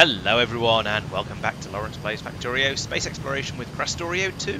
Hello everyone and welcome back to Laurence Plays Factorio Space Exploration with Krastorio 2.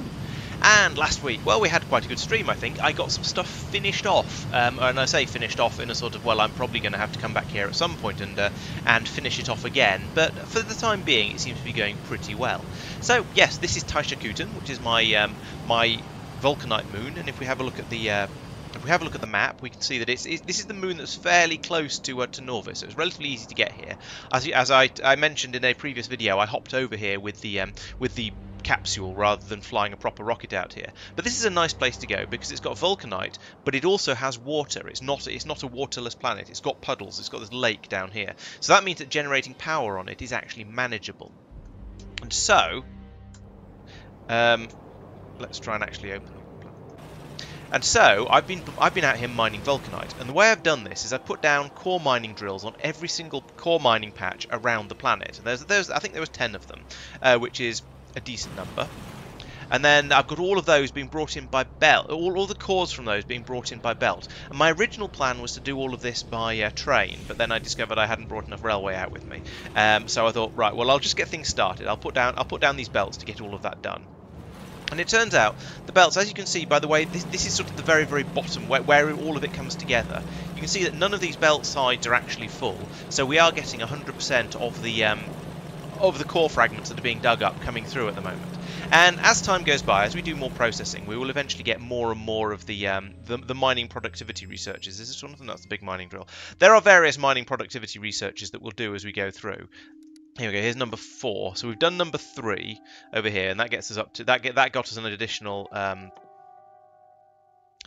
And last week, well we had quite a good stream I think, I got some stuff finished off. Um, and I say finished off in a sort of, well I'm probably going to have to come back here at some point and, uh, and finish it off again. But for the time being it seems to be going pretty well. So yes, this is Taishakuten, which is my, um, my Vulcanite moon. And if we have a look at the uh, if we have a look at the map, we can see that it's, it's this is the moon that's fairly close to uh, to Nauvis, so it's relatively easy to get here. As, as I, I mentioned in a previous video, I hopped over here with the um, with the capsule rather than flying a proper rocket out here. But this is a nice place to go because it's got vulcanite, but it also has water. It's not it's not a waterless planet. It's got puddles. It's got this lake down here. So that means that generating power on it is actually manageable. And so, um, let's try and actually open and so I've been I've been out here mining vulcanite, and the way I've done this is I've put down core mining drills on every single core mining patch around the planet. And there's there's I think there was ten of them, uh, which is a decent number. And then I've got all of those being brought in by belt, all, all the cores from those being brought in by belt. And my original plan was to do all of this by uh, train, but then I discovered I hadn't brought enough railway out with me. Um, so I thought, right, well I'll just get things started. I'll put down I'll put down these belts to get all of that done. And it turns out the belts, as you can see, by the way, this, this is sort of the very, very bottom where, where all of it comes together. You can see that none of these belt sides are actually full, so we are getting 100% of the um, of the core fragments that are being dug up coming through at the moment. And as time goes by, as we do more processing, we will eventually get more and more of the um, the, the, mining productivity researches. Is this one of them? That's the big mining drill. There are various mining productivity researches that we'll do as we go through. Here we go. Here's number four. So we've done number three over here, and that gets us up to that. Get that got us an additional um,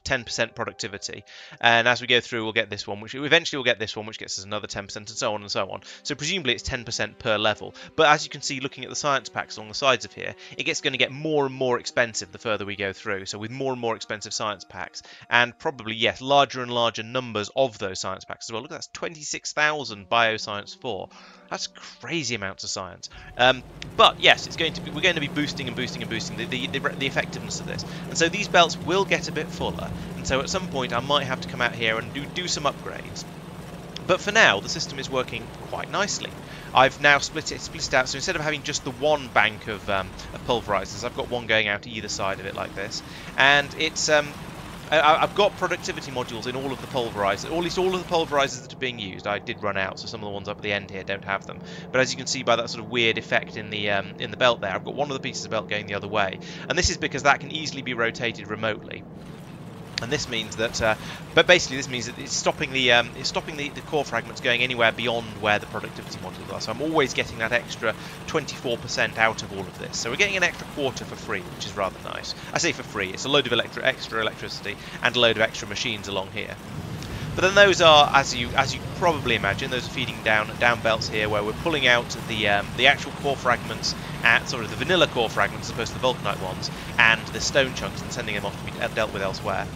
10% productivity. And as we go through, we'll get this one, which eventually we'll get this one, which gets us another 10%, and so on and so on. So presumably it's 10% per level. But as you can see, looking at the science packs along the sides of here, it gets going to get more and more expensive the further we go through. So with more and more expensive science packs, and probably, yes, larger and larger numbers of those science packs as well. Look, that's 26,000 Bioscience 4. That's crazy amounts of science. Um, but yes, it's going to be we're going to be boosting and boosting and boosting the, the, the, the effectiveness of this. And so these belts will get a bit fuller. And so at some point I might have to come out here and do, do some upgrades. But for now, the system is working quite nicely. I've now split it, split it out, so instead of having just the one bank of, um, of pulverizers, I've got one going out either side of it like this. And it's um, I, have got productivity modules in all of the pulverizers, or at least all of the pulverizers that are being used. I did run out, so some of the ones up at the end here don't have them. But as you can see by that sort of weird effect in the um, in the belt there, I've got one of the pieces of belt going the other way, and this is because that can easily be rotated remotely and this means that, uh, but basically this means that it's stopping the um, it's stopping the, the core fragments going anywhere beyond where the productivity modules are. So I'm always getting that extra 24% out of all of this. So we're getting an extra quarter for free, which is rather nice. I say for free, it's a load of extra electricity and a load of extra machines along here. But then those are, as you as you probably imagine, those are feeding down down belts here, where we're pulling out the um, the actual core fragments at sort of the vanilla core fragments, as opposed to the vulcanite ones, and the stone chunks, and sending them off to be dealt with elsewhere.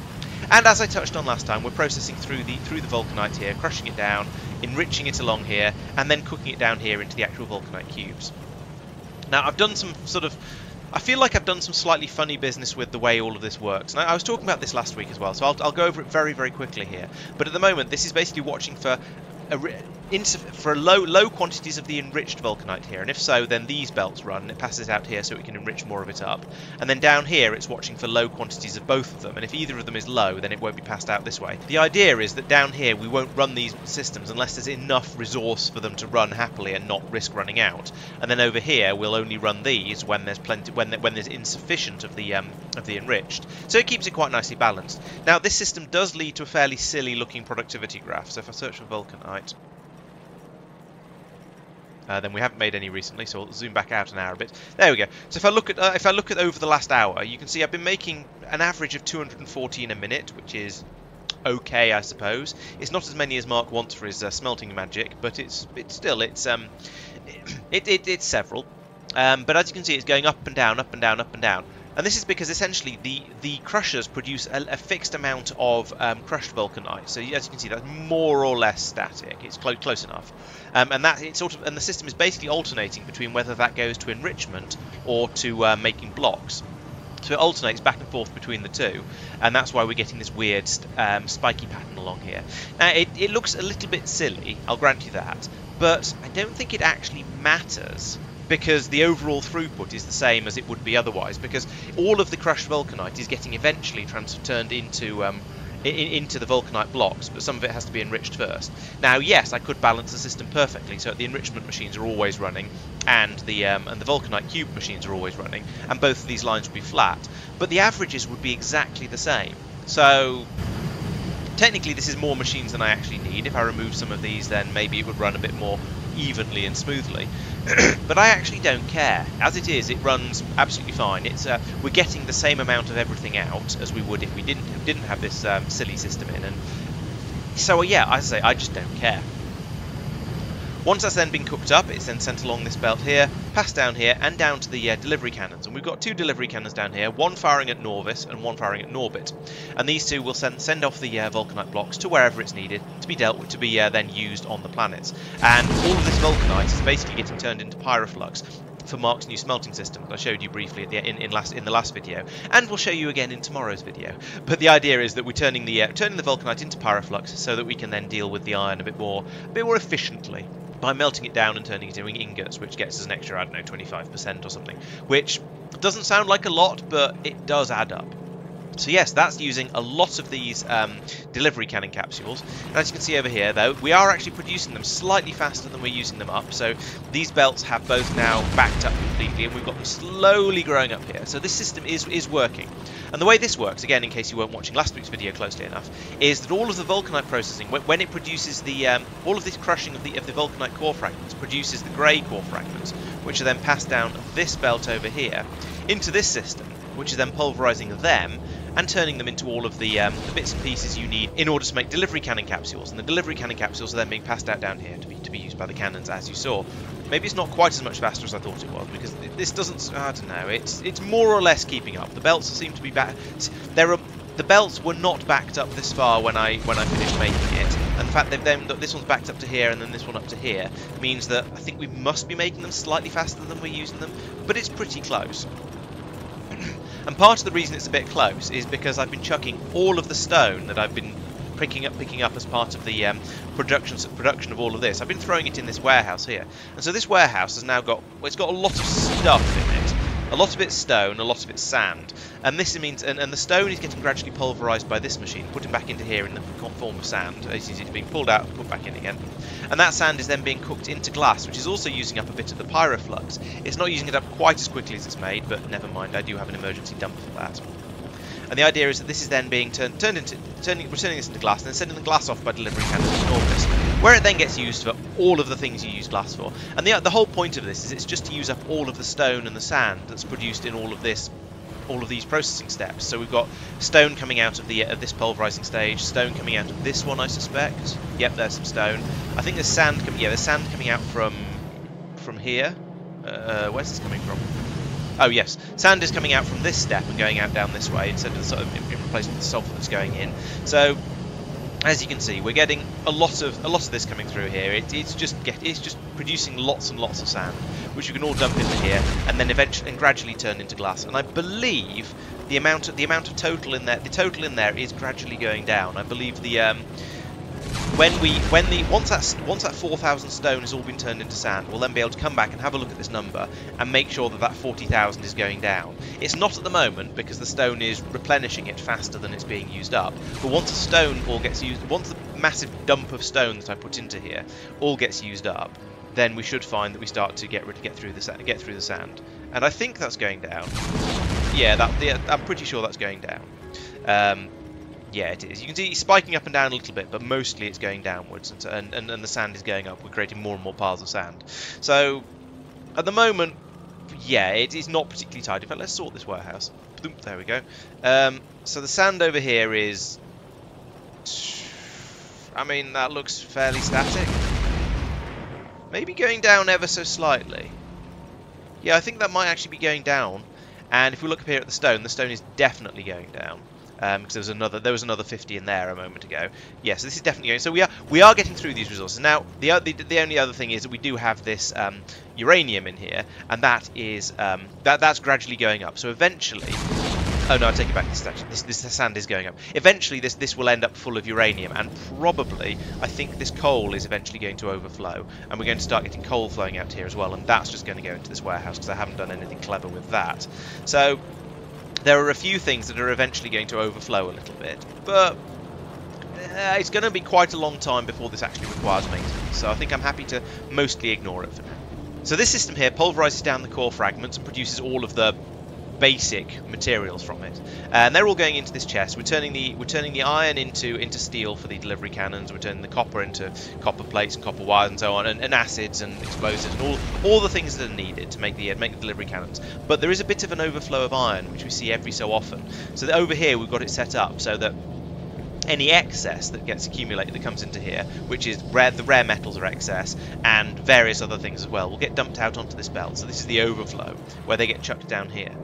And as I touched on last time, we're processing through the through the vulcanite here, crushing it down, enriching it along here, and then cooking it down here into the actual vulcanite cubes. Now I've done some sort of I feel like I've done some slightly funny business with the way all of this works. And I, I was talking about this last week as well, so I'll, I'll, go over it very, very quickly here. But at the moment, this is basically watching for for low low quantities of the enriched vulcanite here, and if so, then these belts run, and it passes out here so we can enrich more of it up. And then down here, it's watching for low quantities of both of them, and if either of them is low, then it won't be passed out this way. The idea is that down here, we won't run these systems unless there's enough resource for them to run happily and not risk running out. And then over here, we'll only run these when there's plenty, when when there's insufficient of the um, of the enriched. So it keeps it quite nicely balanced. Now, this system does lead to a fairly silly-looking productivity graph. So if I search for vulcanite. Uh, then we haven't made any recently, so we'll zoom back out an hour a bit. There we go. So if I look at uh, if I look at over the last hour, you can see I've been making an average of 214 a minute, which is okay, I suppose. It's not as many as Mark wants for his uh, smelting magic, but it's it's still it's um it, it it's several. Um, but as you can see, it's going up and down, up and down, up and down. And this is because essentially the, the crushers produce a, a fixed amount of um, crushed vulcanite. So as you can see, that's more or less static. It's clo close enough. Um, and that it's sort of and the system is basically alternating between whether that goes to enrichment or to uh, making blocks. So it alternates back and forth between the two, and that's why we're getting this weird um, spiky pattern along here. Now, it, it looks a little bit silly, I'll grant you that, but I don't think it actually matters because the overall throughput is the same as it would be otherwise because all of the crushed vulcanite is getting eventually turned into um, in, into the vulcanite blocks, but some of it has to be enriched first. Now, yes, I could balance the system perfectly, so the enrichment machines are always running, and the um, and the vulcanite cube machines are always running, and both of these lines would be flat, but the averages would be exactly the same. So technically this is more machines than I actually need. If I remove some of these then maybe it would run a bit more evenly and smoothly. but I actually don't care. As it is, it runs absolutely fine. It's uh, we're getting the same amount of everything out as we would if we didn't didn't have this um, silly system in. And so yeah, I say I just don't care. Once that's then been cooked up, it's then sent along this belt here, passed down here, and down to the uh, delivery cannons. And we've got two delivery cannons down here, one firing at Nauvis and one firing at Norbit. And these two will send, send off the uh, Vulcanite blocks to wherever it's needed to be dealt with, to be uh, then used on the planets. And all of this Vulcanite is basically getting turned into Pyroflux for Mark's new smelting system that I showed you briefly the, in, in, last, in the last video, and we'll show you again in tomorrow's video. But the idea is that we're turning the uh, turning the vulcanite into pyroflux so that we can then deal with the iron a bit more a bit more efficiently by melting it down and turning it into ingots, which gets us an extra, I don't know, 25% or something. Which doesn't sound like a lot, but it does add up. So yes, that's using a lot of these um, delivery cannon capsules. And as you can see over here, though, we are actually producing them slightly faster than we're using them up. So these belts have both now backed up completely, and we've got them slowly growing up here. So this system is, is working. And the way this works, again, in case you weren't watching last week's video closely enough, is that all of the vulcanite processing, when it produces the um, all of this crushing of the of the vulcanite core fragments, produces the grey core fragments, which are then passed down this belt over here into this system, which is then pulverizing them and turning them into all of the, um, the, bits and pieces you need in order to make delivery cannon capsules. And the delivery cannon capsules are then being passed out down here to be, to be used by the cannons, as you saw. Maybe it's not quite as much faster as I thought it was, because this doesn't... I don't know. It's it's more or less keeping up. The belts seem to be back... There are... The belts were not backed up this far when I when I finished making it, and the fact that this one's backed up to here and then this one up to here means that I think we must be making them slightly faster than we're using them, but it's pretty close. And part of the reason it's a bit close is because I've been chucking all of the stone that I've been picking up picking up as part of the um, production production of all of this. I've been throwing it in this warehouse here, and so this warehouse has now got well, it's got a lot of stuff in it. A lot of it's stone, a lot of it's sand, and this means and, and the stone is getting gradually pulverised by this machine, putting back into here in the form of sand. As it's being pulled out and put back in again, and that sand is then being cooked into glass, which is also using up a bit of the pyroflux. It's not using it up quite as quickly as it's made, but never mind, I do have an emergency dump for that. And the idea is that this is then being turned, turned into, turning, returning this into glass, and then sending the glass off by delivering cannons to Nauvis where it then gets used for all of the things you use glass for. And the, the whole point of this is it's just to use up all of the stone and the sand that's produced in all of this all of these processing steps. So we've got stone coming out of the of this pulverizing stage, stone coming out of this one, I suspect. Yep, there's some stone. I think there's sand coming. Yeah, there's sand coming out from from here. Uh, where's this coming from? Oh yes, sand is coming out from this step and going out down this way instead of sort of in, in replacement of the sulfur that's going in. So as you can see, we're getting a lot of a lot of this coming through here. It, it's just get, it's just producing lots and lots of sand, which you can all dump into here, and then eventually and gradually turn into glass. And I believe the amount of the amount of total in there, the total in there is gradually going down. I believe the um, when we when the once that once that 4,000 stone has all been turned into sand, we'll then be able to come back and have a look at this number and make sure that that 40,000 is going down. It's not at the moment because the stone is replenishing it faster than it's being used up. But once the stone all gets used, once the massive dump of stone that I put into here all gets used up, then we should find that we start to get rid get through the get through the sand. And I think that's going down. Yeah, that yeah, I'm pretty sure that's going down. Um, yeah, it is. You can see it's spiking up and down a little bit, but mostly it's going downwards, and, and, and, and the sand is going up. We're creating more and more piles of sand. So, at the moment, yeah, it is not particularly tidy. Fact, let's sort this warehouse. There we go. Um, so the sand over here is... I mean, that looks fairly static. Maybe going down ever so slightly. Yeah, I think that might actually be going down. And if we look up here at the stone, the stone is definitely going down because um, there was another there was another 50 in there a moment ago. Yes, this is definitely going. So we are we are getting through these resources now. The the, the only other thing is that we do have this um, uranium in here, and that is um, that that's gradually going up. So eventually, Oh no, I take it back. This, this, this sand is going up. Eventually, this this will end up full of uranium, and probably, I think this coal is eventually going to overflow, and we're going to start getting coal flowing out here as well, and that's just going to go into this warehouse because I haven't done anything clever with that. So there are a few things that are eventually going to overflow a little bit, but uh, it's going to be quite a long time before this actually requires maintenance. So I think I'm happy to mostly ignore it for now. So this system here pulverizes down the core fragments and produces all of the basic materials from it. Uh, and they're all going into this chest. We're turning the we're turning the iron into into steel for the delivery cannons. We're turning the copper into copper plates and copper wires and so on, and, and acids and explosives and all all the things that are needed to make the uh, make the delivery cannons. But there is a bit of an overflow of iron, which we see every so often. So over here we've got it set up so that any excess that gets accumulated that comes into here, which is rare, the rare metals are excess, and various other things as well, will get dumped out onto this belt. So this is the overflow, where they get chucked down here.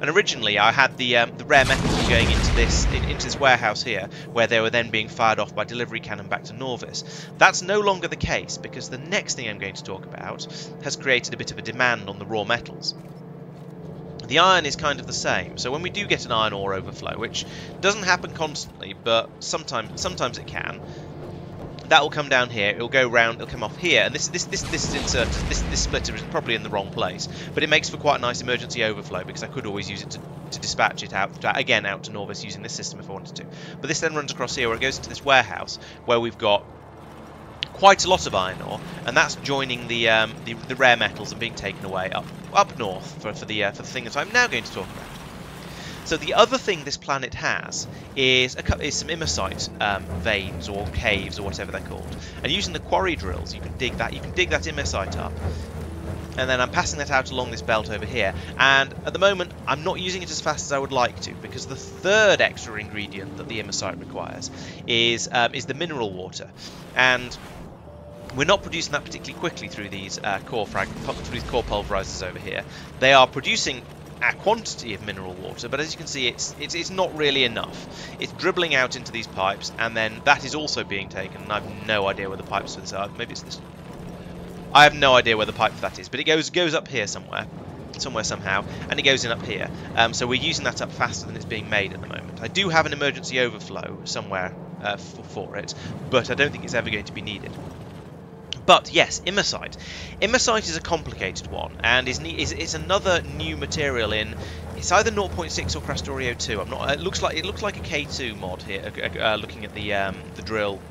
And originally, I had the um, the rare metals going into this in, into this warehouse here, where they were then being fired off by delivery cannon back to Nauvis. That's no longer the case because the next thing I'm going to talk about has created a bit of a demand on the raw metals. The iron is kind of the same, so when we do get an iron ore overflow, which doesn't happen constantly, but sometimes sometimes it can, that will come down here. It'll go round. It'll come off here, and this this this this is inserted. This this splitter is probably in the wrong place, but it makes for quite a nice emergency overflow because I could always use it to, to dispatch it out again out to Nauvis using this system if I wanted to. But this then runs across here where it goes into this warehouse where we've got quite a lot of iron ore, and that's joining the um, the, the, rare metals and being taken away up up north for, for the uh, for the thing that I'm now going to talk about. So the other thing this planet has is, a, is some imersite um, veins or caves or whatever they're called, and using the quarry drills, you can dig that you can dig that imersite up. And then I'm passing that out along this belt over here. And at the moment, I'm not using it as fast as I would like to, because the third extra ingredient that the imersite requires is um, is the mineral water. And we're not producing that particularly quickly through these uh, core frag through these core pulverizers over here. They are producing a quantity of mineral water, but as you can see, it's, it's it's not really enough. It's dribbling out into these pipes, and then that is also being taken. And I have no idea where the pipes for this are. Maybe it's this. I have no idea where the pipe for that is, but it goes goes up here somewhere, somewhere somehow, and it goes in up here. Um, so we're using that up faster than it's being made at the moment. I do have an emergency overflow somewhere uh, for, for it, but I don't think it's ever going to be needed. But yes, imersite. Imersite is a complicated one, and is, is, is another new material in. It's either 0.6 or Krastorio 2. I'm not. It looks like it looks like a K2 mod here. Uh, uh, looking at the um, the drill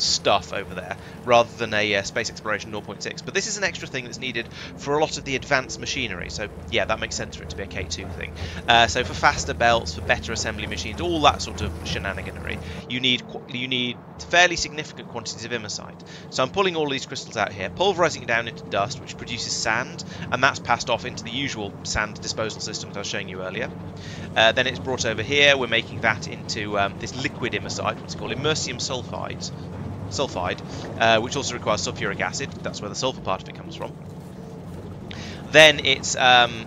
stuff over there rather than a uh, space exploration 0.6 but this is an extra thing that's needed for a lot of the advanced machinery. So yeah that makes sense for it to be a K2 thing. Uh, so for faster belts for better assembly machines all that sort of shenaniganery you need you need fairly significant quantities of imersite so I'm pulling all these crystals out here pulverizing it down into dust which produces sand and that's passed off into the usual sand disposal system that I was showing you earlier. Uh, then it's brought over here. We're making that into um, this liquid imersite what's called? Imersium sulfides sulfide, uh, which also requires sulfuric acid. That's where the sulfur part of it comes from. Then it's um,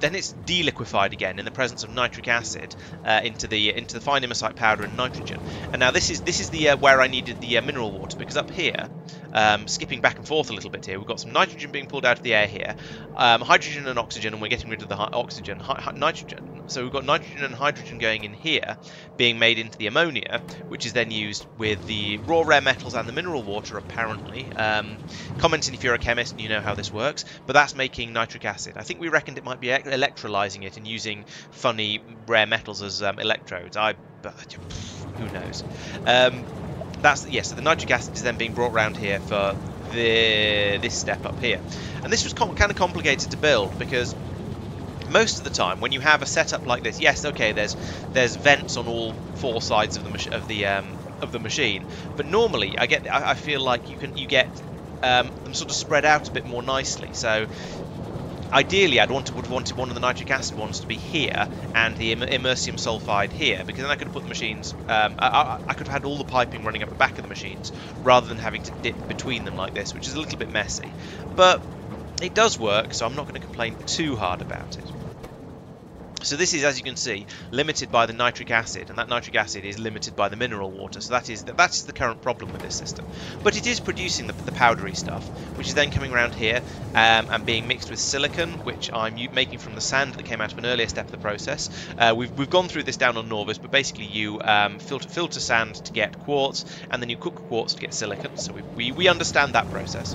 then it's deliquified again in the presence of nitric acid uh, into the into the fine imersite powder and nitrogen. And now this is this is the uh, where I needed the uh, mineral water because up here, um, skipping back and forth a little bit here, we've got some nitrogen being pulled out of the air here, um, hydrogen and oxygen, and we're getting rid of the oxygen, nitrogen. So we've got nitrogen and hydrogen going in here, being made into the ammonia, which is then used with the raw rare metals and the mineral water apparently. Um, commenting if you're a chemist and you know how this works, but that's making nitric acid. I think we reckoned it might be electrolyzing it and using funny rare metals as um, electrodes. I, who knows? Um, that's yes. Yeah, so the nitric acid is then being brought around here for the this step up here, and this was kind of complicated to build because most of the time when you have a setup like this, yes, okay, there's there's vents on all four sides of the of the um, of the machine, but normally I get I, I feel like you can you get um, them sort of spread out a bit more nicely. So Ideally, I'd want to, would wanted one of the nitric acid ones to be here and the imersium sulfide here, because then I could put the machines. Um, I, I, could have had all the piping running up the back of the machines rather than having to dip between them like this, which is a little bit messy. But it does work, so I'm not going to complain too hard about it. So this is, as you can see, limited by the nitric acid, and that nitric acid is limited by the mineral water. So that is the, that's the current problem with this system. But it is producing the, the powdery stuff, which is then coming around here um, and being mixed with silicon, which I'm making from the sand that came out of an earlier step of the process. Uh, we've, we've gone through this down on Nauvis, but basically you um, filter, filter sand to get quartz, and then you cook quartz to get silicon. So we, we, we understand that process.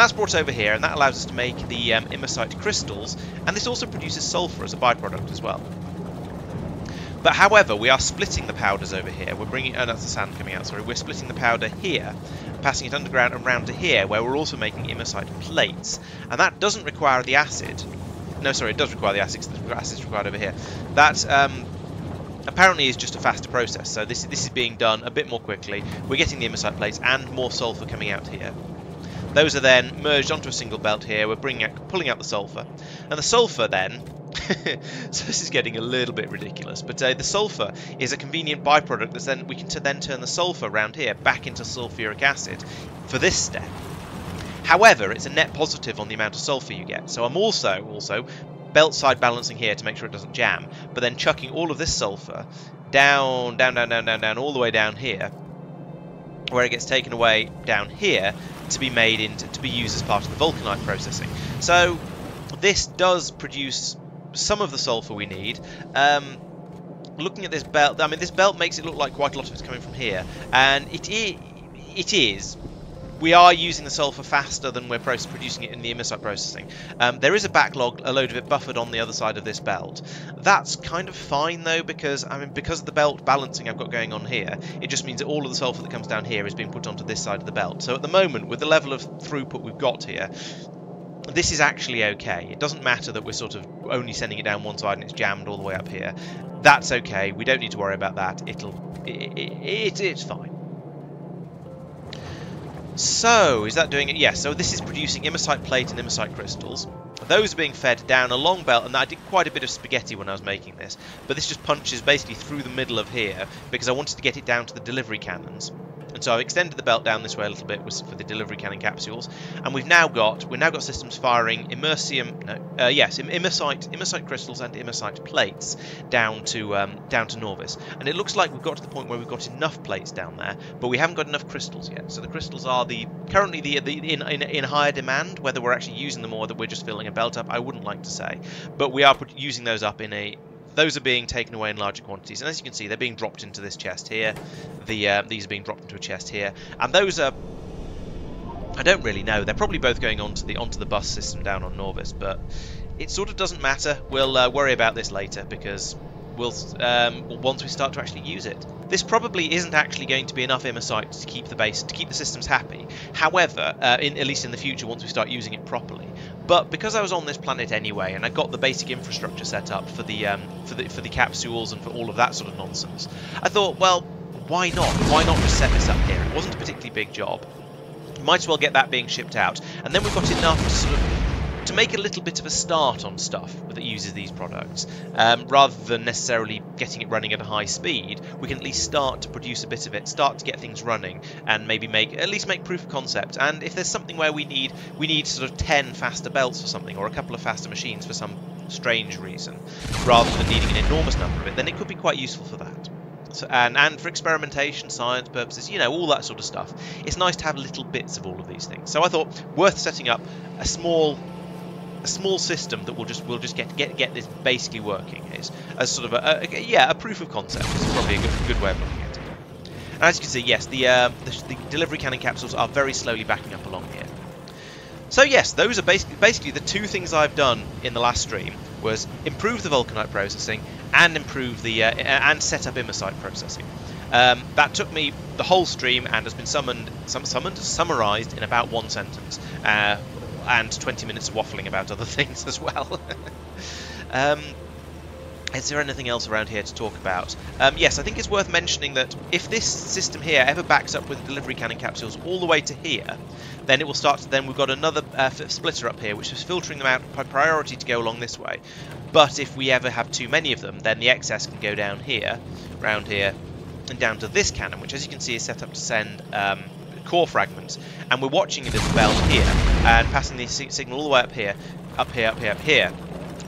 That's brought over here, and that allows us to make the um, crystals, and this also produces sulfur as a byproduct as well. But however, we are splitting the powders over here. We're bringing, oh, that's the sand coming out, sorry. We're splitting the powder here, passing it underground and round to here, where we're also making imersite plates. And that doesn't require the acid. No, sorry, it does require the acid, the acid is required over here. That, um, apparently is just a faster process, so this, this is being done a bit more quickly. We're getting the imersite plates and more sulfur coming out here. Those are then merged onto a single belt here. We're bringing out, pulling out the sulfur. And the sulfur then, so this is getting a little bit ridiculous, but uh, the sulfur is a convenient byproduct that then we can then turn the sulfur around here back into sulfuric acid for this step. However, it's a net positive on the amount of sulfur you get. So I'm also also belt side balancing here to make sure it doesn't jam, but then chucking all of this sulfur down, down, down, down, down, down, all the way down here, where it gets taken away down here to be made into to be used as part of the vulcanite processing. So this does produce some of the sulfur we need. Um, looking at this belt, I mean this belt makes it look like quite a lot of it's coming from here, and it is, it is we are using the sulfur faster than we're producing it in the imersite processing. Um, there is a backlog, a load of it buffered on the other side of this belt. That's kind of fine though, because I mean, because of the belt balancing I've got going on here, it just means that all of the sulfur that comes down here is being put onto this side of the belt. So at the moment, with the level of throughput we've got here, this is actually okay. It doesn't matter that we're sort of only sending it down one side and it's jammed all the way up here. That's okay. We don't need to worry about that. It'll, it, it, it it's fine. So, is that doing it? Yes, so this is producing imersite plate and imersite crystals. Those are being fed down a long belt, and I did quite a bit of spaghetti when I was making this, but this just punches basically through the middle of here, because I wanted to get it down to the delivery cannons. And so I've extended the belt down this way a little bit for the delivery cannon capsules, and we've now got we've now got systems firing imersium, no, uh, yes, imersite, imersite crystals and imersite plates down to um, down to Nauvis, and it looks like we've got to the point where we've got enough plates down there, but we haven't got enough crystals yet. So the crystals are the currently the, the in, in in higher demand. Whether we're actually using them or that we're just filling a belt up, I wouldn't like to say, but we are using those up in a those are being taken away in larger quantities. And as you can see, they're being dropped into this chest here. The uh, These are being dropped into a chest here. And those are... I don't really know. They're probably both going onto the onto the bus system down on Nauvis, but it sort of doesn't matter. We'll uh, worry about this later because we'll um, once we start to actually use it. This probably isn't actually going to be enough imersite to keep the base to keep the systems happy. However, uh, in, at least in the future, once we start using it properly. But because I was on this planet anyway, and I got the basic infrastructure set up for the um, for the for the capsules and for all of that sort of nonsense, I thought, well, why not? Why not just set this up here? It wasn't a particularly big job. Might as well get that being shipped out, and then we've got enough to sort of to make a little bit of a start on stuff that uses these products, um, rather than necessarily getting it running at a high speed, we can at least start to produce a bit of it, start to get things running, and maybe make at least make proof of concept. And if there's something where we need we need sort of 10 faster belts for something, or a couple of faster machines for some strange reason, rather than needing an enormous number of it, then it could be quite useful for that. So, and, and for experimentation, science purposes, you know, all that sort of stuff. It's nice to have little bits of all of these things. So I thought worth setting up a small a small system that will just will just get get get this basically working is as sort of a, a yeah a proof of concept is probably a good, good way of looking at it. And as you can see, yes, the, uh, the, the delivery cannon capsules are very slowly backing up along here. So yes, those are basically basically the two things I've done in the last stream was improve the vulcanite processing and improve the uh, and set up imersite processing. Um, that took me the whole stream and has been summoned, sum, summoned, summarized in about one sentence. Uh, and 20 minutes of waffling about other things as well. um, is there anything else around here to talk about? Um, yes, I think it's worth mentioning that if this system here ever backs up with delivery cannon capsules all the way to here, then it will start to, then we've got another uh, splitter up here, which is filtering them out by priority to go along this way. But if we ever have too many of them, then the excess can go down here, round here, and down to this cannon, which as you can see is set up to send um, core fragments, and we're watching it as belt here, and passing the signal all the way up here, up here, up here, up here.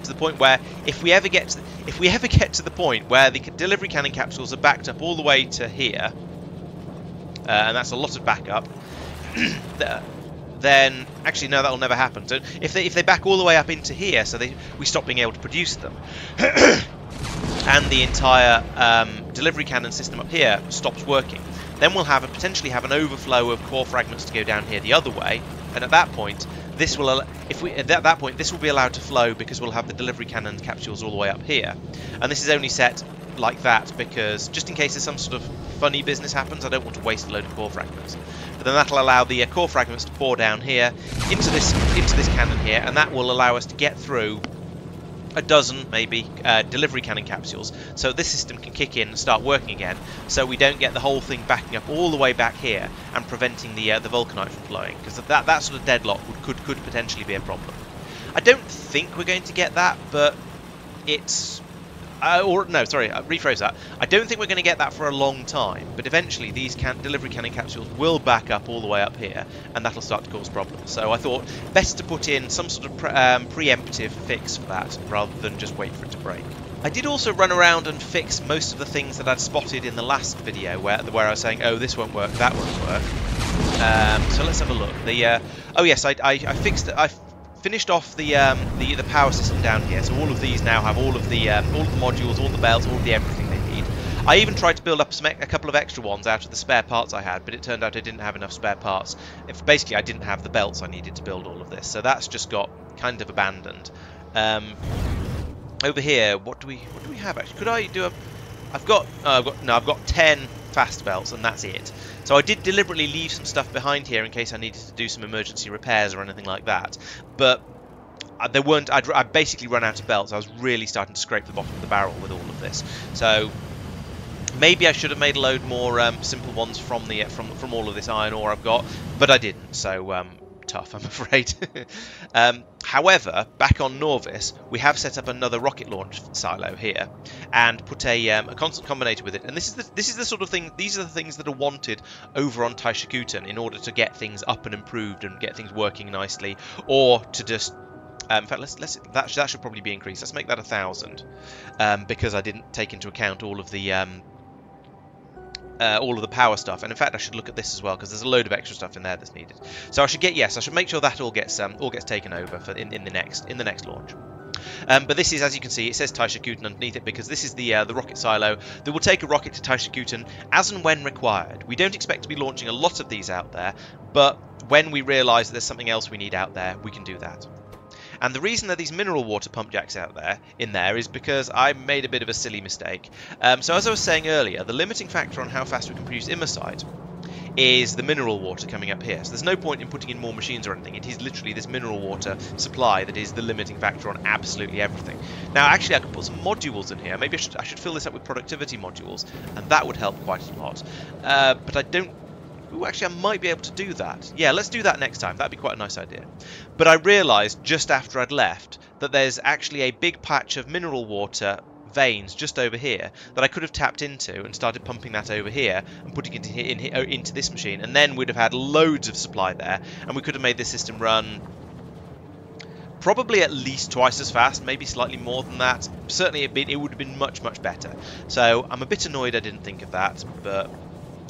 to the point where if we ever get to, if we ever get to the point where the delivery cannon capsules are backed up all the way to here, uh, and that's a lot of backup, then actually no, that'll never happen. So if they if they back all the way up into here, so they we stop being able to produce them, and the entire um, delivery cannon system up here stops working, then we'll have a, potentially have an overflow of core fragments to go down here the other way, and at that point, this will if we at that point this will be allowed to flow because we'll have the delivery cannon capsules all the way up here, and this is only set like that because just in case there's some sort of funny business happens, I don't want to waste a load of core fragments. But then that'll allow the uh, core fragments to pour down here into this into this cannon here, and that will allow us to get through a dozen, maybe, uh, delivery cannon capsules. So this system can kick in and start working again, so we don't get the whole thing backing up all the way back here and preventing the uh, the vulcanite from flowing, because that that sort of deadlock would, could could potentially be a problem. I don't think we're going to get that, but it's uh, or no, sorry, uh, rephrase that. I don't think we're going to get that for a long time, but eventually these can delivery cannon capsules will back up all the way up here, and that'll start to cause problems. So I thought best to put in some sort of pre um, preemptive fix for that, rather than just wait for it to break. I did also run around and fix most of the things that I'd spotted in the last video, where where I was saying, oh, this won't work, that won't work. Um, so let's have a look. The uh, oh yes, I, I, I fixed I finished off the, um, the the power system down here, so all of these now have all of the um, all of the modules, all the belts, all the everything they need. I even tried to build up some, a couple of extra ones out of the spare parts I had, but it turned out I didn't have enough spare parts. If basically I didn't have the belts I needed to build all of this, so that's just got kind of abandoned. Um, over here, what do we what do we have actually? Could I do a? I've got, uh, I've got no, I've got ten fast belts, and that's it. So I did deliberately leave some stuff behind here in case I needed to do some emergency repairs or anything like that. But uh, there weren't. I'd, I'd basically run out of belts. I was really starting to scrape the bottom of the barrel with all of this. So maybe I should have made a load more um, simple ones from the from from all of this iron ore I've got, but I didn't. So um, tough, I'm afraid. um, however, back on Nauvis, we have set up another rocket launch silo here, and put a, um, a constant combinator with it. And this is the this is the sort of thing. These are the things that are wanted over on Taishi in order to get things up and improved and get things working nicely, or to just um, in fact, let's, let's that, that should probably be increased. Let's make that a thousand, um, because I didn't take into account all of the um, uh, all of the power stuff. And in fact, I should look at this as well because there's a load of extra stuff in there that's needed. So I should get yes, I should make sure that all gets um, all gets taken over for in, in the next in the next launch. Um, but this is, as you can see, it says Taishakuten underneath it because this is the uh, the rocket silo that will take a rocket to Taishakuten as and when required. We don't expect to be launching a lot of these out there, but when we realise that there's something else we need out there, we can do that. And the reason that these mineral water pump jacks out there in there is because I made a bit of a silly mistake. Um, so as I was saying earlier, the limiting factor on how fast we can produce imersite is the mineral water coming up here. So there's no point in putting in more machines or anything. It is literally this mineral water supply that is the limiting factor on absolutely everything. Now, actually, I could put some modules in here. Maybe I should, I should fill this up with productivity modules, and that would help quite a lot. Uh, but I don't Ooh, actually, I might be able to do that. Yeah, let's do that next time. That'd be quite a nice idea. But I realised just after I'd left that there's actually a big patch of mineral water veins just over here that I could have tapped into and started pumping that over here and putting it in, in, uh, into this machine and then we'd have had loads of supply there and we could have made this system run probably at least twice as fast maybe slightly more than that certainly it, it would have been much much better so I'm a bit annoyed I didn't think of that but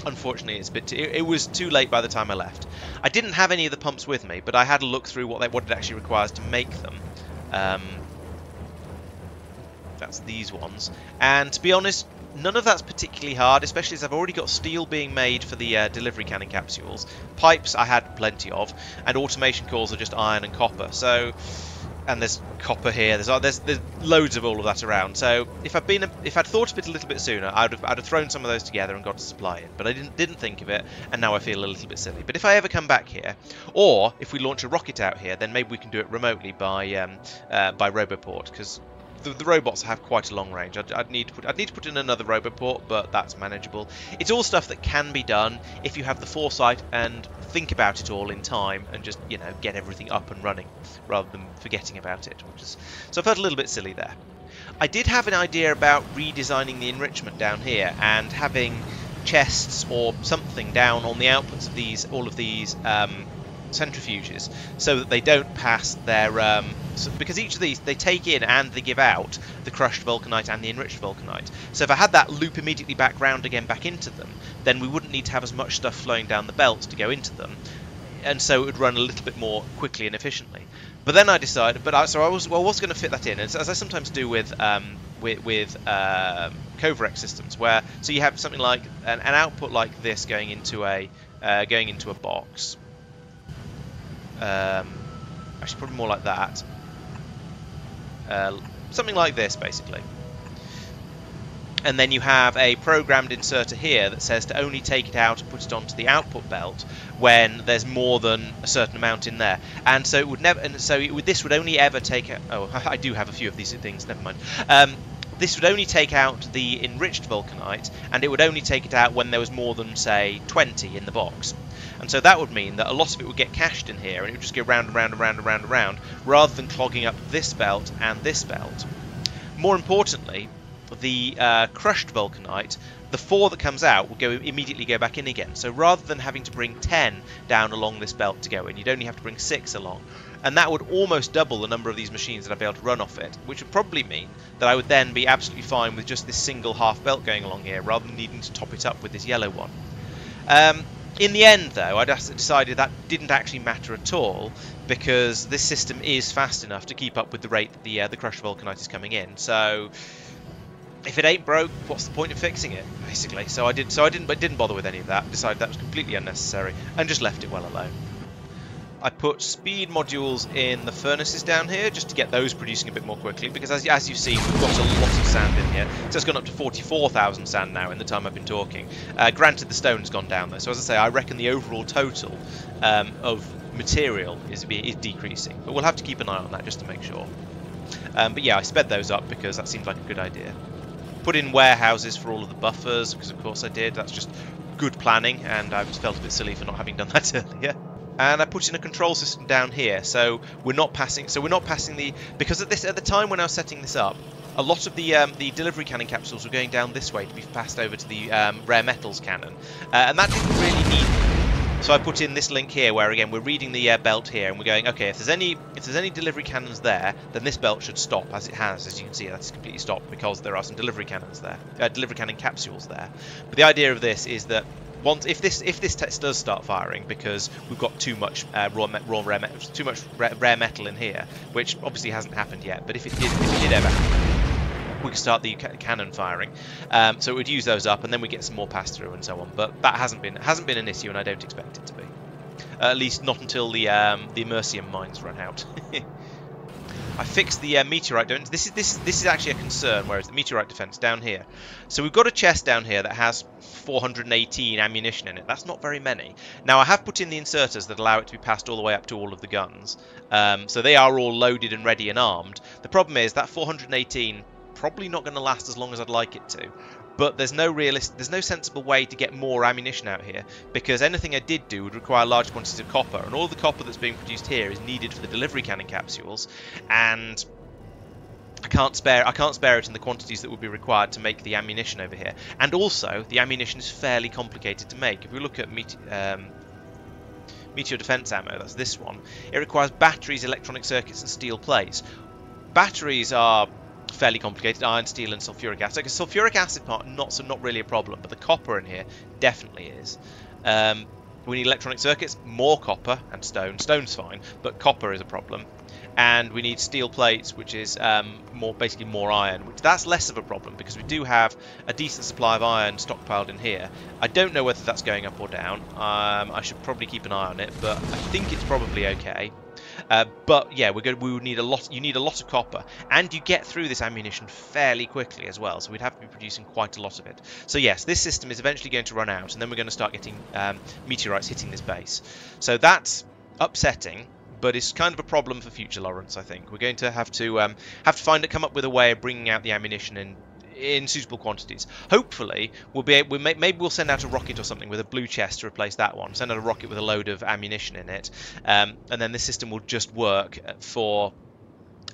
unfortunately it's bit too, it, it, was too late by the time I left. I didn't have any of the pumps with me, but I had a look through what they, what it actually requires to make them. Um, that's these ones. And to be honest, none of that's particularly hard, especially as I've already got steel being made for the uh, delivery cannon capsules. Pipes I had plenty of, and automation cores are just iron and copper. So and there's copper here. There's, there's there's loads of all of that around. So if I'd been if I'd thought of it a little bit sooner, I'd have I'd have thrown some of those together and got to supply it. But I didn't didn't think of it, and now I feel a little bit silly. But if I ever come back here, or if we launch a rocket out here, then maybe we can do it remotely by um, uh, by Roboport because the, the, robots have quite a long range. I'd, I'd, need to put I'd need to put in another Roboport, but that's manageable. It's all stuff that can be done if you have the foresight and think about it all in time and just you know get everything up and running rather than forgetting about it. Which is so I felt a little bit silly there. I did have an idea about redesigning the enrichment down here and having chests or something down on the outputs of these all of these um, centrifuges so that they don't pass their um, so, because each of these they take in and they give out the crushed vulcanite and the enriched vulcanite. So if I had that loop immediately back round again back into them, then we wouldn't need to have as much stuff flowing down the belt to go into them, and so it would run a little bit more quickly and efficiently. But then I decided, but I, so I was well, I was going to fit that in, as, as I sometimes do with um, with, with um, Kovarex systems, where so you have something like an, an output like this going into a uh, going into a box. Um, actually, probably more like that. Uh, something like this, basically. And then you have a programmed inserter here that says to only take it out and put it onto the output belt when there's more than a certain amount in there. And so it would never. And so would, this would only ever take. A, oh, I do have a few of these things. Never mind. Um, this would only take out the enriched vulcanite, and it would only take it out when there was more than, say, 20 in the box. And so that would mean that a lot of it would get cached in here, and it would just go round and round and round and round and round, rather than clogging up this belt and this belt. More importantly, the uh, crushed vulcanite, the four that comes out will go immediately go back in again. So rather than having to bring 10 down along this belt to go in, you'd only have to bring 6 along and that would almost double the number of these machines that I'd be able to run off it, which would probably mean that I would then be absolutely fine with just this single half belt going along here, rather than needing to top it up with this yellow one. Um, in the end, though, I decided that didn't actually matter at all because this system is fast enough to keep up with the rate that the uh, the crushed vulcanite is coming in. So if it ain't broke, what's the point of fixing it, basically? So I did. So I didn't, but didn't bother with any of that. Decided that was completely unnecessary and just left it well alone. I put speed modules in the furnaces down here just to get those producing a bit more quickly because as, as you see we've got a lot of sand in here. So it's gone up to 44,000 sand now in the time I've been talking. Uh, granted the stone's gone down though so as I say I reckon the overall total um, of material is, is decreasing but we'll have to keep an eye on that just to make sure. Um, but yeah I sped those up because that seemed like a good idea. Put in warehouses for all of the buffers because of course I did. That's just good planning and I felt a bit silly for not having done that earlier and I put in a control system down here so we're not passing so we're not passing the because at this at the time when I was setting this up a lot of the um, the delivery cannon capsules were going down this way to be passed over to the um, rare metals cannon. Uh, and that didn't really need so I put in this link here where again we're reading the uh, belt here and we're going okay if there's any if there's any delivery cannons there then this belt should stop as it has. As you can see that's completely stopped because there are some delivery cannons there uh, delivery cannon capsules there. But the idea of this is that once if this if this test does start firing because we've got too much uh, raw, raw rare too much rare, metal in here, which obviously hasn't happened yet, but if it did if it did ever we could start the cannon firing. Um, so it would use those up, and then we get some more pass through and so on. But that hasn't been hasn't been an issue, and I don't expect it to be. At least not until the um, the imersium mines run out. I fixed the uh, meteorite defense. This is this this is actually a concern. Whereas the meteorite defense down here, so we've got a chest down here that has 418 ammunition in it. That's not very many. Now I have put in the inserters that allow it to be passed all the way up to all of the guns, um, so they are all loaded and ready and armed. The problem is that 418 probably not going to last as long as I'd like it to but there's no realist there's no sensible way to get more ammunition out here because anything I did do would require large quantities of copper and all the copper that's being produced here is needed for the delivery cannon capsules and I can't spare I can't spare it in the quantities that would be required to make the ammunition over here. And also the ammunition is fairly complicated to make. If we look at Mete um, meteor defense ammo that's this one it requires batteries electronic circuits and steel plates. Batteries are fairly complicated iron, steel, and sulfuric acid. A sulfuric acid part, not so not really a problem, but the copper in here definitely is. Um, we need electronic circuits, more copper and stone. Stone's fine, but copper is a problem. And we need steel plates, which is um, more basically more iron. Which that's less of a problem because we do have a decent supply of iron stockpiled in here. I don't know whether that's going up or down. Um, I should probably keep an eye on it, but I think it's probably okay. Uh, but yeah, we're going. We would need a lot. You need a lot of copper, and you get through this ammunition fairly quickly as well. So we'd have to be producing quite a lot of it. So yes, this system is eventually going to run out, and then we're going to start getting um, meteorites hitting this base. So that's upsetting but it's kind of a problem for future Laurence. I think we're going to have to um, have to find it, come up with a way of bringing out the ammunition in in suitable quantities. Hopefully, we'll be able, maybe we'll send out a rocket or something with a blue chest to replace that one. Send out a rocket with a load of ammunition in it, um, and then this system will just work for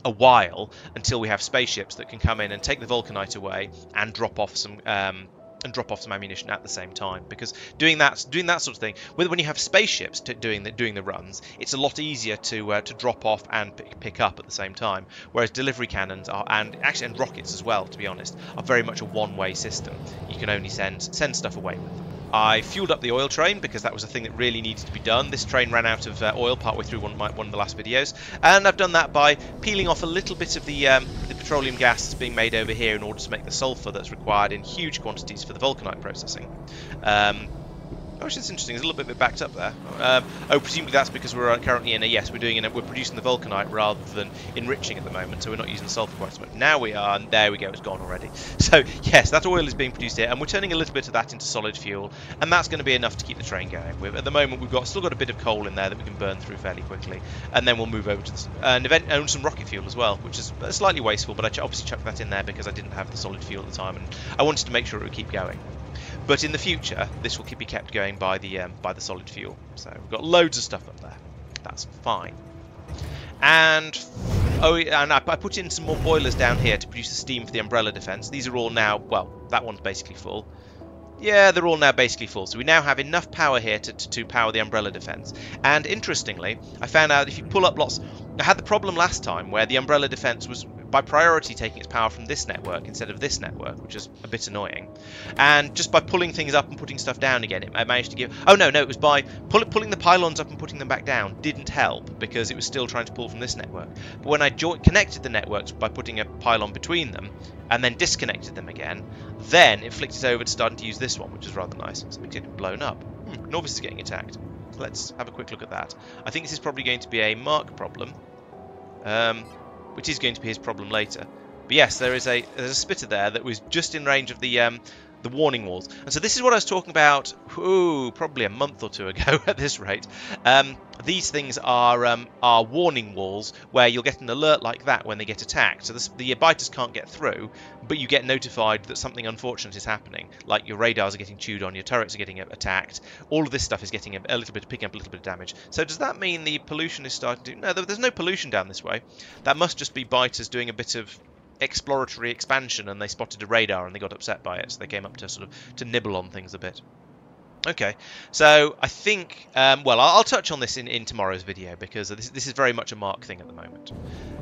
a while until we have spaceships that can come in and take the vulcanite away and drop off some um, and drop off some ammunition at the same time because doing that doing that sort of thing when you have spaceships doing the doing the runs it's a lot easier to uh, to drop off and pick up at the same time. Whereas delivery cannons are and actually and rockets as well to be honest are very much a one-way system. You can only send send stuff away with them. I fueled up the oil train because that was a thing that really needed to be done. This train ran out of uh, oil partway through one of, my, one of the last videos, and I've done that by peeling off a little bit of the, um, the petroleum gas that's being made over here in order to make the sulfur that's required in huge quantities for the vulcanite processing. Um, Oh, it's interesting. It's a little bit backed up there. Um, oh, presumably that's because we're currently in a yes. We're doing in a, we're producing the vulcanite rather than enriching at the moment, so we're not using the sulfur quite much. Now we are, and there we go. It's gone already. So yes, that oil is being produced here, and we're turning a little bit of that into solid fuel, and that's going to be enough to keep the train going. With at the moment, we've got still got a bit of coal in there that we can burn through fairly quickly, and then we'll move over to the, and event own some rocket fuel as well, which is slightly wasteful, but I obviously chucked that in there because I didn't have the solid fuel at the time, and I wanted to make sure it would keep going. But in the future, this will be kept going by the um, by the solid fuel. So we've got loads of stuff up there. That's fine. And oh, and I, I put in some more boilers down here to produce the steam for the umbrella defense. These are all now well, that one's basically full. Yeah, they're all now basically full. So we now have enough power here to, to, to, power the umbrella defense. And interestingly, I found out if you pull up lots... I had the problem last time where the umbrella defense was by priority taking its power from this network instead of this network, which is a bit annoying. And just by pulling things up and putting stuff down again, it managed to give... Oh, no, no, it was by pull, pulling the pylons up and putting them back down didn't help because it was still trying to pull from this network. But when I connected the networks by putting a pylon between them and then disconnected them again, then it flicked it over to starting to use this one, which is rather nice. So it getting blown up. Hmm, Nauvis is getting attacked. Let's have a quick look at that. I think this is probably going to be a mark problem. Um, which is going to be his problem later. But yes, there is a there's a spitter there that was just in range of the um, the warning walls. And so this is what I was talking about, ooh, probably a month or two ago at this rate. Um, these things are um, are warning walls where you'll get an alert like that when they get attacked. So this, the biters can't get through, but you get notified that something unfortunate is happening, like your radars are getting chewed on, your turrets are getting attacked. All of this stuff is getting a, a little bit, picking up a little bit of damage. So does that mean the pollution is starting to? No, there's no pollution down this way. That must just be biters doing a bit of exploratory expansion and they spotted a radar and they got upset by it so they came up to sort of to nibble on things a bit Okay, so I think, um, well, I'll, I'll, touch on this in, in tomorrow's video because this, this, is very much a Mark thing at the moment.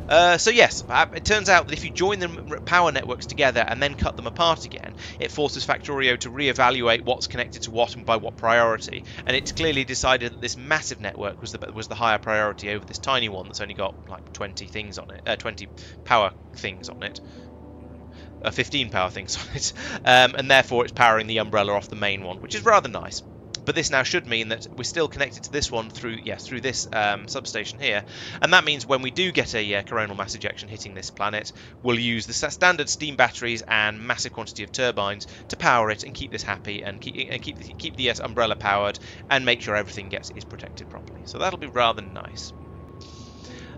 Uh, so yes, it turns out that if you join the power networks together and then cut them apart again, it forces Factorio to re-evaluate what's connected to what and by what priority. And it's clearly decided that this massive network was the was the higher priority over this tiny one that's only got like 20 things on it, uh, 20 power things on it uh, 15 power things on it, um, and therefore it's powering the umbrella off the main one, which is rather nice. But this now should mean that we're still connected to this one through, yes, through this um, substation here, and that means when we do get a uh, coronal mass ejection hitting this planet, we'll use the standard steam batteries and massive quantity of turbines to power it and keep this happy and keep and keep the, keep the uh, umbrella powered and make sure everything gets is protected properly. So that'll be rather nice.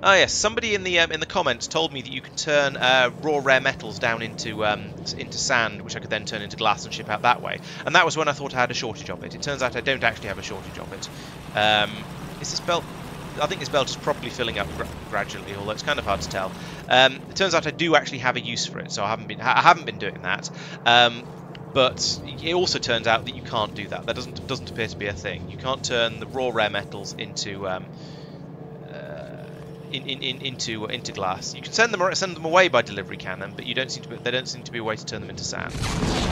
Oh yes, somebody in the um, in the comments told me that you can turn uh, raw rare metals down into um, into sand, which I could then turn into glass and ship out that way. And that was when I thought I had a shortage of it. It turns out I don't actually have a shortage of it. Um, is this belt? I think this belt is probably filling up gra gradually, although it's kind of hard to tell. Um, it turns out I do actually have a use for it, so I haven't been I haven't been doing that. Um, but it also turns out that you can't do that. That doesn't doesn't appear to be a thing. You can't turn the raw rare metals into um, in, in, in, into uh, into glass. You can send them send them away by delivery cannon, but you don't seem to be, they don't seem to be a way to turn them into sand.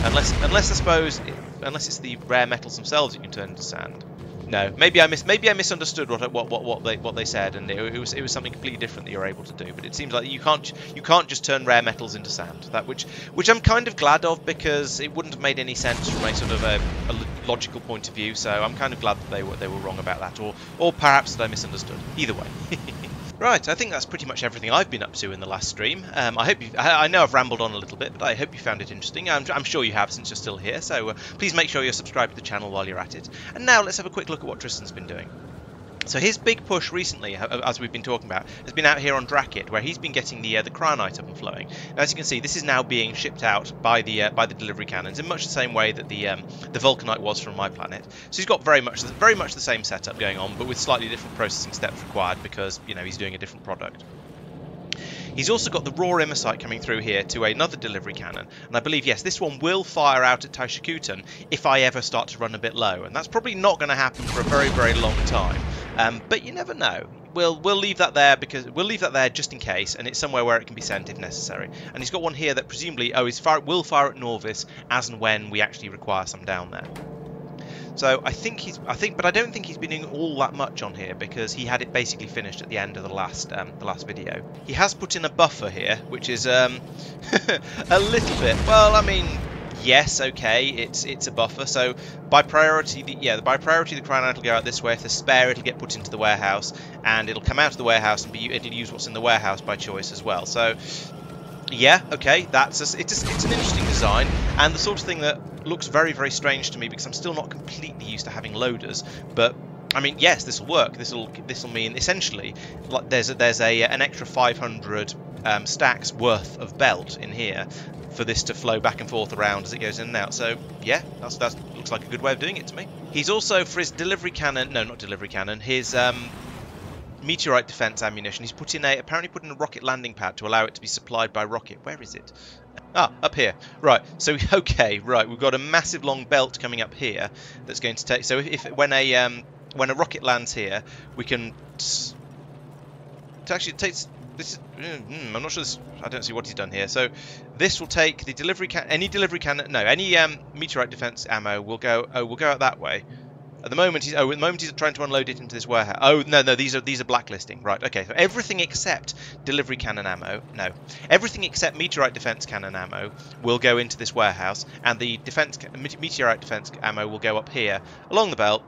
Unless unless I suppose unless it's the rare metals themselves you can turn into sand. No, maybe I mis maybe I misunderstood what what what, what they what they said, and it, it, was it was something completely different that you're able to do. But it seems like you can't you can't just turn rare metals into sand. That which which I'm kind of glad of because it wouldn't have made any sense from a sort of a, a logical point of view. So I'm kind of glad that they were they were wrong about that, or or perhaps that I misunderstood. Either way. Right, I think that's pretty much everything I've been up to in the last stream. Um, I hope you, I, know I've rambled on a little bit, but I hope you found it interesting. I'm, I'm sure you have since you're still here, so uh, please make sure you're subscribed to the channel while you're at it. And now let's have a quick look at what Tristan's been doing. So his big push recently, as we've been talking about, has been out here on Drakkit, where he's been getting the uh, the cryonite up and flowing. Now, as you can see, this is now being shipped out by the uh, by the delivery cannons in much the same way that the um, the vulcanite was from my planet. So he's got very much very much the same setup going on, but with slightly different processing steps required because you know he's doing a different product. He's also got the raw imersite coming through here to another delivery cannon, and I believe, yes, this one will fire out at Taishakuten if I ever start to run a bit low, and that's probably not going to happen for a very, very long time. Um, but you never know. We'll we'll leave that there because we'll leave that there just in case, and it's somewhere where it can be sent if necessary. And he's got one here that presumably oh, is fire will fire at Nauvis as and when we actually require some down there. So I think he's, I think, but I don't think he's been doing all that much on here because he had it basically finished at the end of the last, um, the last video. He has put in a buffer here, which is um, a little bit. Well, I mean, yes, okay, it's it's a buffer. So by priority, the, yeah, by priority, the Crown will go out this way. If there's spare, it'll get put into the warehouse, and it'll come out of the warehouse and be it'll use what's in the warehouse by choice as well. So yeah, okay, that's a, it's, a, it's an interesting design, and the sort of thing that looks very, very strange to me because I'm still not completely used to having loaders, but I mean, yes, this will work. This will this will mean essentially like there's a, there's a an extra 500 um, stacks worth of belt in here for this to flow back and forth around as it goes in and out. So yeah, that's that looks like a good way of doing it to me. He's also for his delivery cannon, no, not delivery cannon, his um, meteorite defense ammunition. He's put in a apparently put in a rocket landing pad to allow it to be supplied by rocket. Where is it? Ah, up here. Right. So okay, right. We've got a massive long belt coming up here that's going to take. So if, when a um, when a rocket lands here, we can. To actually, it takes. This is, mm, I'm not sure. This, I don't see what he's done here. So this will take the delivery can. Any delivery can. No, any um, meteorite defense ammo will go. Oh, we'll go out that way. At the moment, he's oh, at the moment he's trying to unload it into this warehouse. Oh no, no, these are these are blacklisting. Right, okay. So everything except delivery cannon ammo, no, everything except meteorite defense cannon ammo will go into this warehouse, and the defense meteorite defense ammo will go up here along the belt,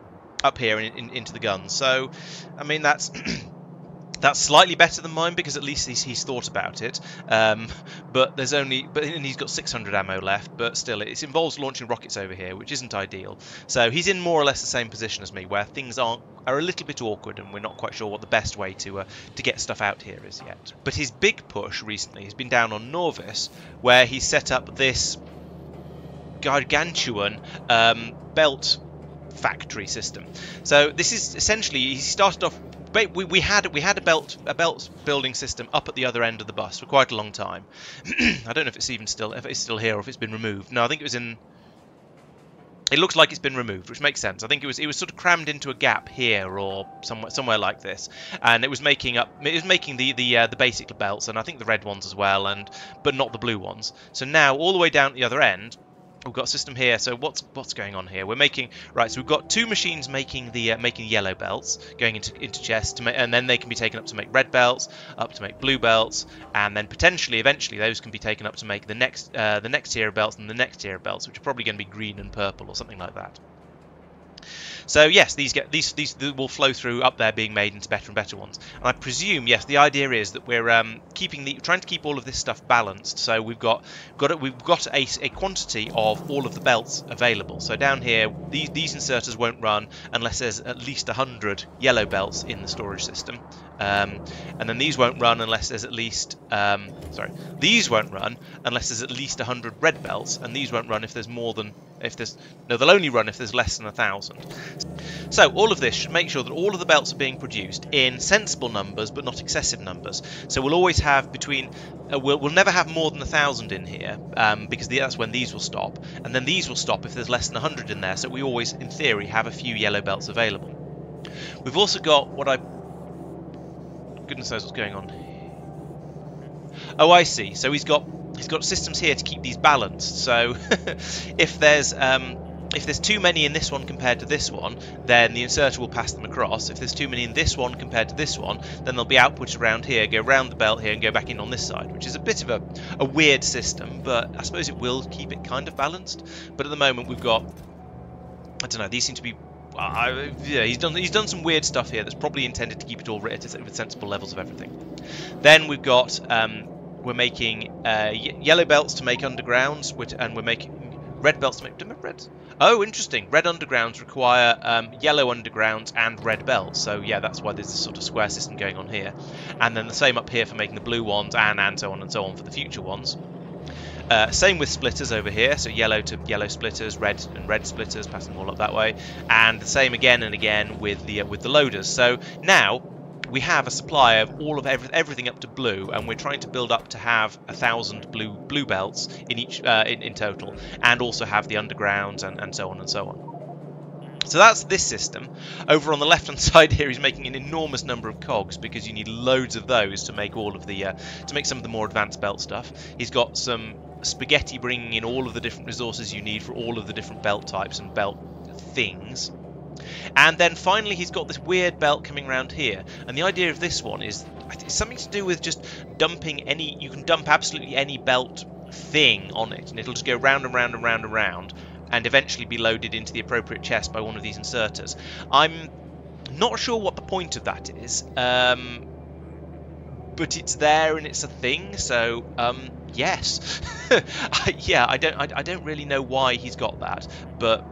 up here and in, into the guns. So, I mean that's. That's slightly better than mine because at least he's, he's thought about it. Um, but there's only, but and he's got 600 ammo left. But still, it involves launching rockets over here, which isn't ideal. So he's in more or less the same position as me, where things aren't are a little bit awkward, and we're not quite sure what the best way to uh, to get stuff out here is yet. But his big push recently has been down on Nauvis, where he set up this gargantuan um, belt factory system. So this is essentially he started off we, we had we had a belt a belt building system up at the other end of the bus for quite a long time. I don't know if it's even still if it's still here or if it's been removed. No, I think it was in. It looks like it's been removed, which makes sense. I think it was it was sort of crammed into a gap here or somewhere somewhere like this, and it was making up it was making the the uh, the basic belts and I think the red ones as well, and but not the blue ones. So now all the way down at the other end, we've got a system here. So what's what's going on here? We're making right. So we've got two machines making the uh, making yellow belts going into into chests, to and then they can be taken up to make red belts, up to make blue belts, and then potentially eventually those can be taken up to make the next uh, the next tier of belts and the next tier of belts, which are probably going to be green and purple or something like that. So yes, these get these these will flow through up there, being made into better and better ones. And I presume yes, the idea is that we're um, keeping the trying to keep all of this stuff balanced. So we've got got a, we've got a, a quantity of all of the belts available. So down here, these these inserters won't run unless there's at least hundred yellow belts in the storage system. Um, and then these won't run unless there's at least um, sorry these won't run unless there's at least 100 red belts and these won't run if there's more than if there's no they'll only run if there's less than a thousand. So all of this should make sure that all of the belts are being produced in sensible numbers but not excessive numbers. So we'll always have between uh, we'll, we'll never have more than a thousand in here um, because the, that's when these will stop. And then these will stop if there's less than 100 in there so we always in theory have a few yellow belts available. We've also got what I goodness knows what's going on. Oh, I see. So he's got he's got systems here to keep these balanced. So if there's um, if there's too many in this one compared to this one, then the inserter will pass them across. If there's too many in this one compared to this one, then they'll be outputted around here, go around the belt here, and go back in on this side, which is a bit of a, a weird system, but I suppose it will keep it kind of balanced. But at the moment, we've got I don't know. These seem to be I, yeah, he's done he's done some weird stuff here that's probably intended to keep it all rated with sensible levels of everything. Then we've got um, we're making uh, yellow belts to make undergrounds, which, and we're making red belts to make reds? Oh, interesting. Red undergrounds require um, yellow undergrounds and red belts. So yeah, that's why there's this sort of square system going on here. And then the same up here for making the blue ones and and so on and so on for the future ones. Uh, same with splitters over here, so yellow to yellow splitters, red and red splitters, passing them all up that way, and the same again and again with the uh, with the loaders. So now we have a supply of all of every, everything up to blue, and we're trying to build up to have a thousand blue blue belts in each uh, in, in total, and also have the undergrounds and, and so on and so on. So that's this system. Over on the left-hand side here, he's making an enormous number of cogs because you need loads of those to make all of the uh, to make some of the more advanced belt stuff. He's got some spaghetti bringing in all of the different resources you need for all of the different belt types and belt things. And then finally, he's got this weird belt coming around here. And the idea of this one is it's something to do with just dumping any. You can dump absolutely any belt thing on it, and it'll just go round and round and round and round and eventually be loaded into the appropriate chest by one of these inserters. I'm not sure what the point of that is, um, but it's there and it's a thing, so um, yes. yeah, I don't, I, I don't really know why he's got that, but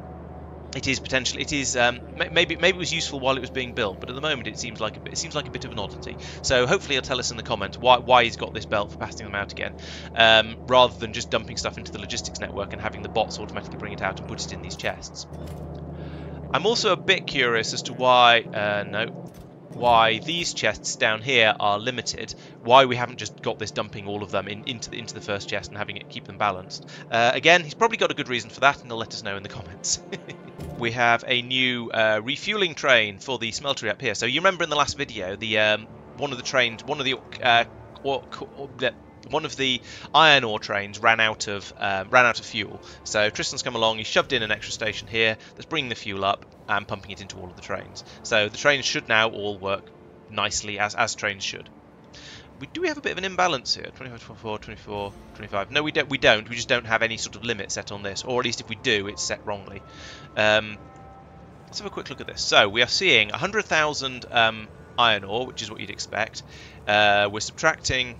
it is potentially it is um, maybe maybe it was useful while it was being built, but at the moment it seems like a bit, it seems like a bit of an oddity. So hopefully he'll tell us in the comments why why he's got this belt for passing them out again, um, rather than just dumping stuff into the logistics network and having the bots automatically bring it out and put it in these chests. I'm also a bit curious as to why uh, no why these chests down here are limited, why we haven't just got this dumping all of them in, into, the, into the first chest and having it keep them balanced. Uh, again, he's probably got a good reason for that, and he'll let us know in the comments. we have a new uh, refueling train for the smeltery up here. So you remember in the last video, the um, one of the trains, one of the uh, one of the iron ore trains ran out of um, ran out of fuel. So Tristan's come along, he shoved in an extra station here that's bringing the fuel up and pumping it into all of the trains. So the trains should now all work nicely as as trains should. We do we have a bit of an imbalance here? 25, 24, 24, 25. No, we don't. We don't. We just don't have any sort of limit set on this, or at least if we do, it's set wrongly. Um, let's have a quick look at this. So we are seeing 100,000 um, iron ore, which is what you'd expect. Uh, we're subtracting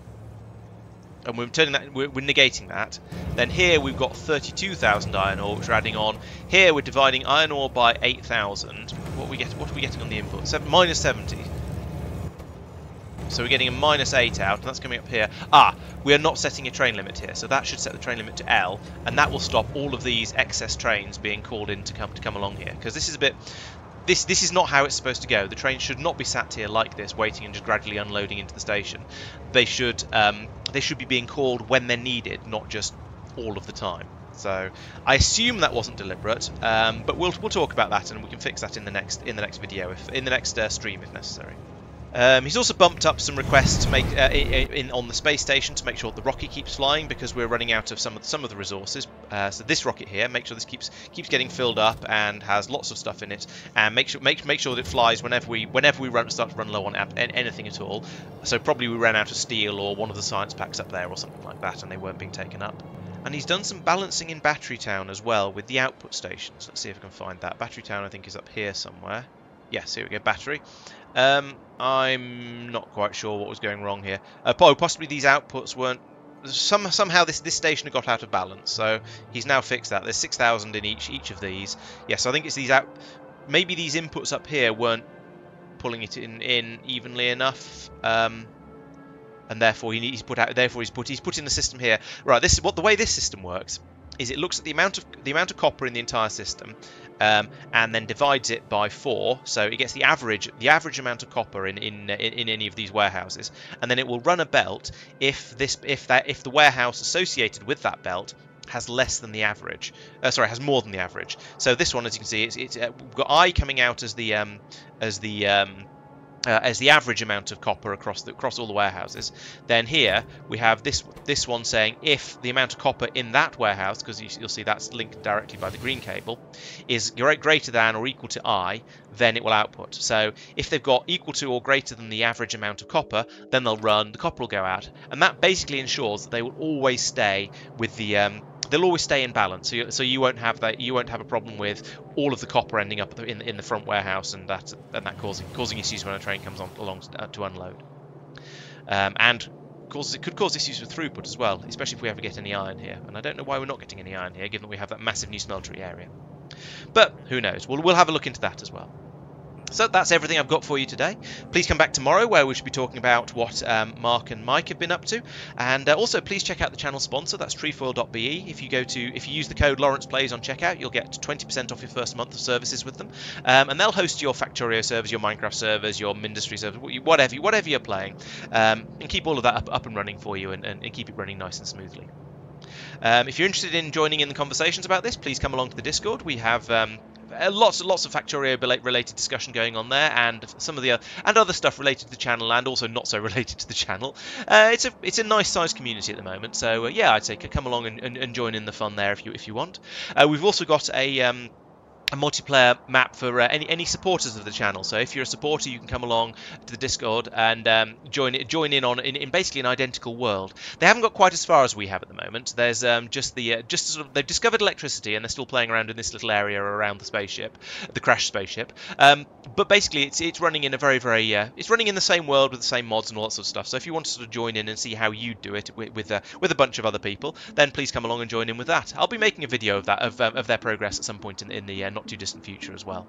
and we're turning that, we're, we're, negating that. Then here we've got 32,000 iron ore, which we're adding on. Here we're dividing iron ore by 8,000. What we get? What are we getting on the input? Seven, minus 70. So we're getting a minus 8 out, and that's coming up here. Ah, we are not setting a train limit here, so that should set the train limit to L, and that will stop all of these excess trains being called in to come to come along here. Because this is a bit this this is not how it's supposed to go. The train should not be sat here like this, waiting and just gradually unloading into the station. They should um, they should be being called when they're needed, not just all of the time. So I assume that wasn't deliberate, um, but we'll we'll talk about that and we can fix that in the next in the next video if in the next uh, stream if necessary. Um, he's also bumped up some requests to make uh, in, in, on the space station to make sure the rocket keeps flying because we're running out of some of the, some of the resources. Uh, so this rocket here, make sure this keeps keeps getting filled up and has lots of stuff in it, and make sure make make sure that it flies whenever we whenever we run start to run low on anything at all. So probably we ran out of steel or one of the science packs up there or something like that, and they weren't being taken up. And he's done some balancing in Battery Town as well with the output stations. Let's see if I can find that. Battery Town I think is up here somewhere. Yes, here we go, battery. Um, I'm not quite sure what was going wrong here. Uh, oh, possibly these outputs weren't... Some, somehow this, this station got out of balance, so he's now fixed that. There's 6,000 in each each of these. Yes, I think it's these out... Maybe these inputs up here weren't pulling it in, in evenly enough. Um, and therefore he, he's put out therefore he's put he's put in the system here right this is what the way this system works is it looks at the amount of the amount of copper in the entire system um, and then divides it by four. So it gets the average the average amount of copper in, in in, in any of these warehouses. And then it will run a belt if this if that if the warehouse associated with that belt has less than the average uh, sorry has more than the average. So this one as you can see it's, it's uh, got i coming out as the um, as the um, uh, as the average amount of copper across the, across all the warehouses. Then here we have this this one saying if the amount of copper in that warehouse, because you, will see that's linked directly by the green cable, is greater than or equal to I, then it will output. So if they've got equal to or greater than the average amount of copper, then they'll run, the copper will go out, and that basically ensures that they will always stay with the um, they'll always stay in balance. So you, so you won't have that. You won't have a problem with all of the copper ending up in, in the front warehouse and that and that causing causing issues when a train comes on along uh, to unload. Um, and causes it could cause issues with throughput as well, especially if we ever get any iron here. And I don't know why we're not getting any iron here, given that we have that massive new smeltery area. But who knows? We'll we'll have a look into that as well. So that's everything I've got for you today. Please come back tomorrow where we should be talking about what um, Mark and Mike have been up to. And uh, also please check out the channel sponsor, that's treefoil.be. If you go to if you use the code Laurence Plays on checkout, you'll get 20% off your first month of services with them. Um, and they'll host your Factorio servers, your Minecraft servers, your Mindustry servers, whatever whatever you're playing. Um, and keep all of that up, up and running for you and, and, and keep it running nice and smoothly. Um, if you're interested in joining in the conversations about this, please come along to the Discord. We have um, uh, lots lots of Factorio related discussion going on there, and some of the and other stuff related to the channel, and also not so related to the channel. Uh, it's a it's a nice sized community at the moment, so uh, yeah, I'd say come along and, and, and, join in the fun there if you if you want. Uh, we've also got a um, a multiplayer map for uh, any any supporters of the channel. So if you're a supporter, you can come along to the Discord and um, join join in on in, in, basically an identical world. They haven't got quite as far as we have at the moment. There's um, just the uh, just sort of they've discovered electricity and they're still playing around in this little area around the spaceship, the crash spaceship. Um, but basically, it's it's running in a very very uh, it's running in the same world with the same mods and all that sort of stuff. So if you want to sort of join in and see how you do it with with, uh, with a bunch of other people, then please come along and join in with that. I'll be making a video of that of, um, of their progress at some point in, in the not too distant future as well.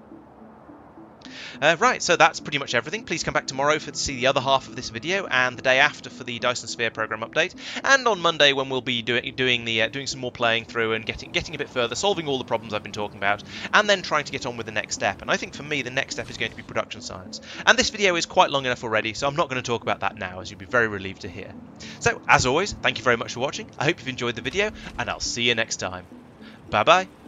Uh, right, so that's pretty much everything. Please come back tomorrow for to see the other half of this video, and the day after for the Dyson Sphere program update, and on Monday when we'll be doing doing the uh, doing some more playing through and getting getting a bit further, solving all the problems I've been talking about, and then trying to get on with the next step. And I think for me, the next step is going to be production science. And this video is quite long enough already, so I'm not going to talk about that now, as you'll be very relieved to hear. So, as always, thank you very much for watching. I hope you've enjoyed the video, and I'll see you next time. Bye bye.